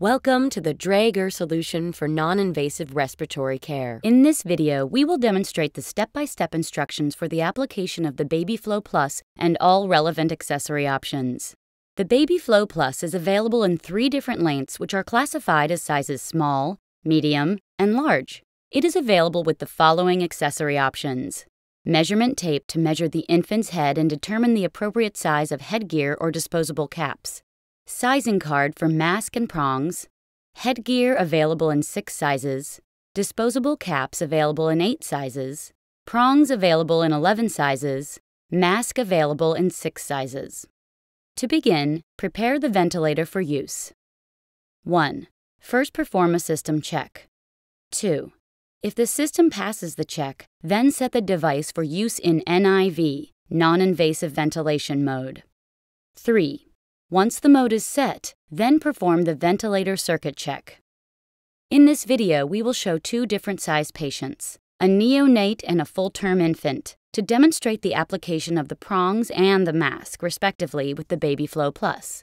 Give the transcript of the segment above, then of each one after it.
Welcome to the Draeger solution for non-invasive respiratory care. In this video, we will demonstrate the step-by-step instructions for the application of the BabyFlow Plus and all relevant accessory options. The BabyFlow Plus is available in three different lengths which are classified as sizes small, medium, and large. It is available with the following accessory options. Measurement tape to measure the infant's head and determine the appropriate size of headgear or disposable caps sizing card for mask and prongs, headgear available in six sizes, disposable caps available in eight sizes, prongs available in 11 sizes, mask available in six sizes. To begin, prepare the ventilator for use. 1. First perform a system check. 2. If the system passes the check, then set the device for use in NIV, non invasive ventilation mode. 3. Once the mode is set, then perform the ventilator circuit check. In this video, we will show two different size patients, a neonate and a full-term infant, to demonstrate the application of the prongs and the mask, respectively, with the BabyFlow Plus.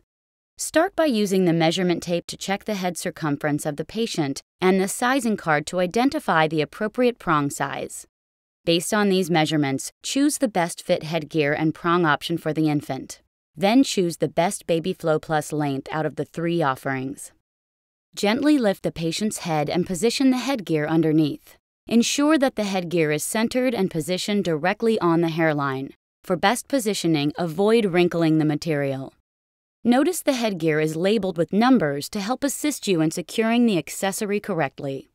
Start by using the measurement tape to check the head circumference of the patient and the sizing card to identify the appropriate prong size. Based on these measurements, choose the best fit headgear and prong option for the infant. Then choose the best BabyFlow Plus length out of the three offerings. Gently lift the patient's head and position the headgear underneath. Ensure that the headgear is centered and positioned directly on the hairline. For best positioning, avoid wrinkling the material. Notice the headgear is labeled with numbers to help assist you in securing the accessory correctly.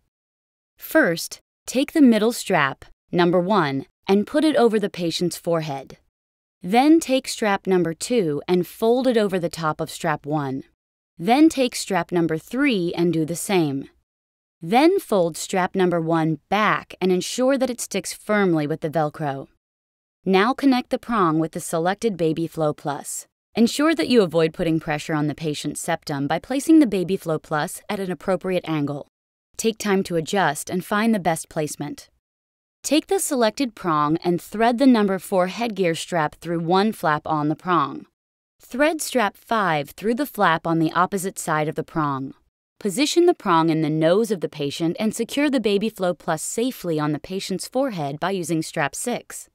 First, take the middle strap, number 1, and put it over the patient's forehead. Then take strap number 2 and fold it over the top of strap 1. Then take strap number 3 and do the same. Then fold strap number 1 back and ensure that it sticks firmly with the Velcro. Now connect the prong with the selected BabyFlow Plus. Ensure that you avoid putting pressure on the patient's septum by placing the BabyFlow Plus at an appropriate angle. Take time to adjust and find the best placement. Take the selected prong and thread the number 4 headgear strap through one flap on the prong. Thread strap 5 through the flap on the opposite side of the prong. Position the prong in the nose of the patient and secure the BabyFlow Plus safely on the patient's forehead by using strap 6.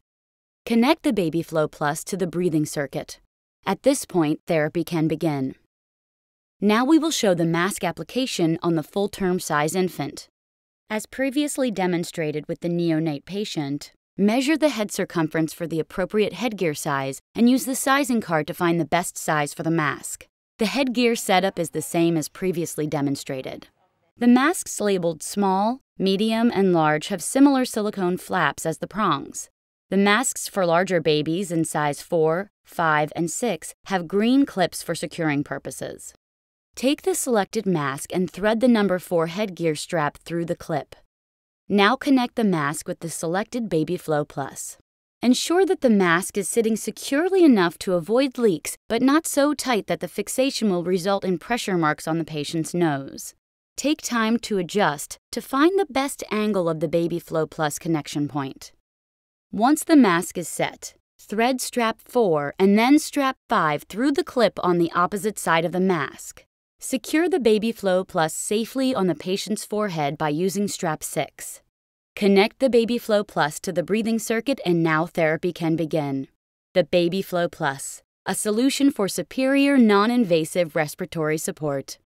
Connect the BabyFlow Plus to the breathing circuit. At this point, therapy can begin. Now we will show the mask application on the full-term size infant. As previously demonstrated with the neonate patient, measure the head circumference for the appropriate headgear size and use the sizing card to find the best size for the mask. The headgear setup is the same as previously demonstrated. The masks labeled small, medium, and large have similar silicone flaps as the prongs. The masks for larger babies in size 4, 5, and 6 have green clips for securing purposes. Take the selected mask and thread the number 4 headgear strap through the clip. Now connect the mask with the selected BabyFlow Plus. Ensure that the mask is sitting securely enough to avoid leaks, but not so tight that the fixation will result in pressure marks on the patient's nose. Take time to adjust to find the best angle of the BabyFlow Plus connection point. Once the mask is set, thread strap 4 and then strap 5 through the clip on the opposite side of the mask. Secure the BabyFlow Plus safely on the patient's forehead by using strap 6. Connect the BabyFlow Plus to the breathing circuit and now therapy can begin. The BabyFlow Plus, a solution for superior non invasive respiratory support.